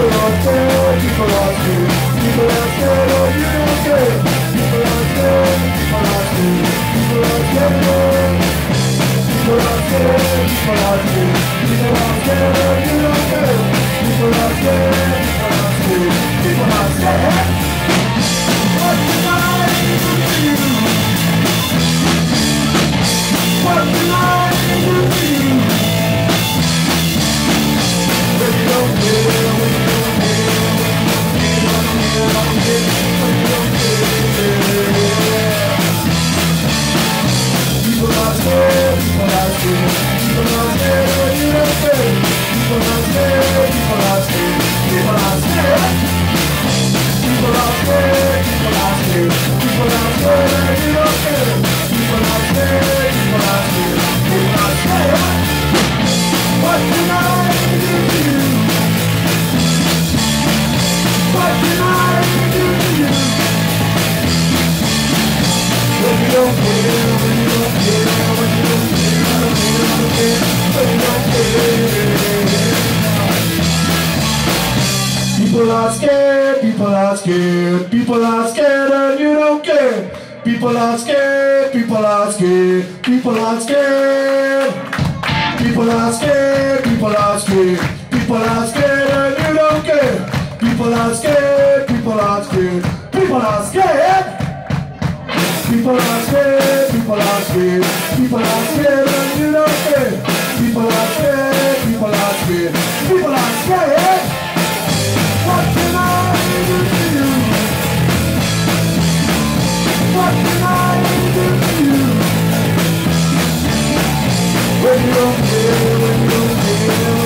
People are scared, people are scared, people are scared of you don't care. People are scared, people people are scared. People people are scared, people you don't care. Don't care, when you don't care, when you don't care, when you don't care, when you don't care. Are scared, people are scared, people are scared and you don't care. People are scared, people are scared, people are scared. People are scared, people are scared, people are scared and you don't care. People are scared, people are scared, people are scared. People are scared, people are scared, people are scared and you don't care. People are scared, people are scared, people are scared. When you're here, when you're here.